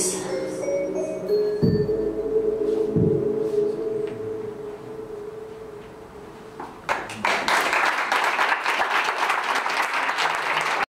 peace.